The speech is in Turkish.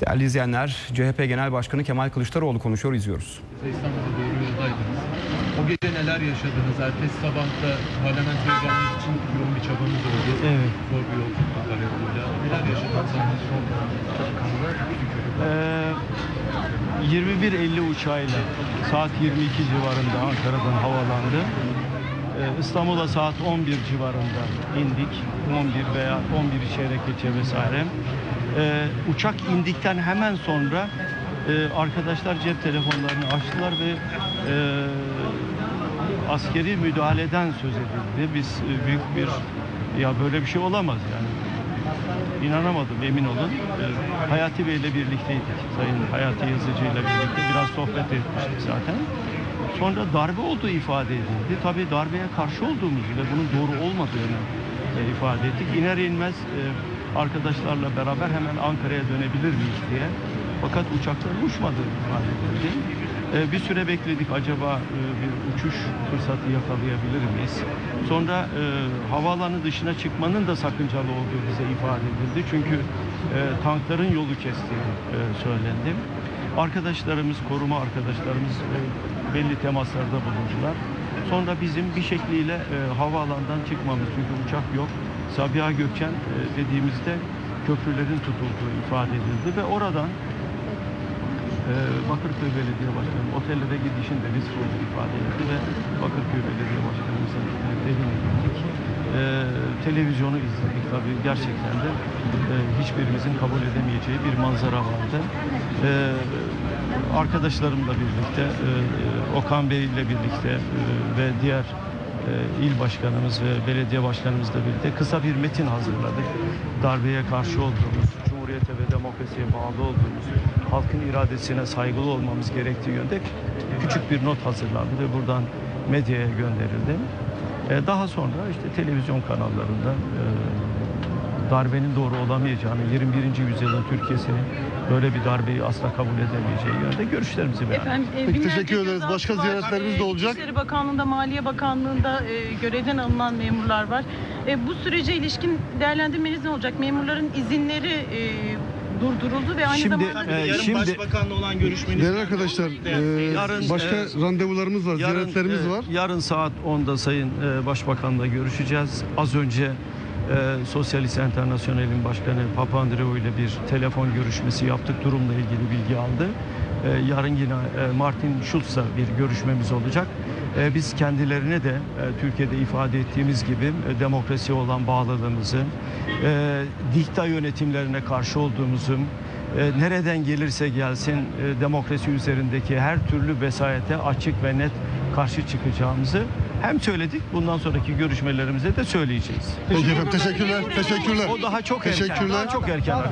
Değerli izleyenler, CHP Genel Başkanı Kemal Kılıçdaroğlu konuşuyor, izliyoruz. İstanbul'a doğru yoldaydınız. O gece neler yaşadınız? Ertesi sabah da parlamentoya gelmek için yoğun bir çabanız oldu. Evet. Zor bir yolculuk aracılığıyla. Neler yaşadınız? Ee, 21.50 uçağıyla saat 22 civarında Ankara'dan havalandı. Ee, İstanbul'a saat 11 civarında indik. 11 veya 11 çeyrek geçe vesaire. Ee, uçak indikten hemen sonra e, arkadaşlar cep telefonlarını açtılar ve e, askeri müdahaleden söz edildi. Biz e, büyük bir ya böyle bir şey olamaz yani İnanamadım emin olun. Ee, Hayati Bey ile birlikteydik. Sayın Hayati Yazıcı ile birlikte biraz sohbet etmiştik zaten. Sonra darbe olduğu ifade edildi. Tabii darbeye karşı olduğumuzu ve bunun doğru olmadığını e, ifade ettik. İner inmez e, arkadaşlarla beraber hemen Ankara'ya dönebilir miyiz diye. Fakat uçakların uçmadığı ifade edildi. E, Bir süre bekledik acaba e, bir uçuş fırsatı yakalayabilir miyiz? Sonra e, havaalanı dışına çıkmanın da sakıncalı olduğu bize ifade edildi. Çünkü e, tankların yolu kestiği e, söylendi. Arkadaşlarımız, koruma arkadaşlarımız belli temaslarda bulundular. Sonra bizim bir şekliyle e, havaalanından çıkmamız çünkü uçak yok. Sabiha Gökçen e, dediğimizde köprülerin tutulduğu ifade edildi ve oradan ee, Bakırköy Belediye Başkanı otellere gidişinde risk olduğu ifade etti ve Bakırköy Belediye Başkanımızın e, evine gittik. Ee, televizyonu izledik tabii gerçekten de e, hiçbirimizin kabul edemeyeceği bir manzara vardı. Ee, arkadaşlarımla birlikte, e, e, Okan Bey ile birlikte e, ve diğer e, il başkanımız ve belediye başkanımızla birlikte kısa bir metin hazırladık. Darbeye karşı olduğumuz, Cumhuriyete ve demokrasiye bağlı olduğumuz, halkın iradesine saygılı olmamız gerektiği yönde küçük bir not hazırlandı ve buradan medyaya gönderildi. E, Daha sonra işte televizyon kanallarında e, darbenin doğru olamayacağını, 21. yüzyılın Türkiye'sinin böyle bir darbeyi asla kabul edemeyeceği yönde görüşlerimizi beyan Efendim, e, Peki, teşekkür ederiz. Başka var. ziyaretlerimiz de E, olacak. İçişleri Bakanlığı'nda, Maliye Bakanlığı'nda e, görevden alınan memurlar var. E, bu sürece ilişkin değerlendirmeniz ne olacak? Memurların izinleri e, durduruldu ve aynı Şimdi, zamanda... e, Yarın şimdi- başbakanla olan görüşmeniz Değerli arkadaşlar, e, Yarın, başka e, randevularımız var, Yarın, ziyaretlerimiz e, var. Yarın saat 10'da Sayın e, Başbakan'la görüşeceğiz. Az önce e, Sosyalist Enternasyonel'in başkanı Papandreou ile bir telefon görüşmesi yaptık. Durumla ilgili bilgi aldı. E, yarın yine e, Martin Schulz'la bir görüşmemiz olacak. E, biz kendilerine de e, Türkiye'de ifade ettiğimiz gibi e, demokrasiye olan bağlılığımızı, e, dikta yönetimlerine karşı olduğumuzu, e, nereden gelirse gelsin e, demokrasi üzerindeki her türlü vesayete açık ve net karşı çıkacağımızı hem söyledik bundan sonraki görüşmelerimizde de söyleyeceğiz. Peki efendim, teşekkürler, teşekkürler. O daha çok erken. Teşekkürler. Daha çok erken.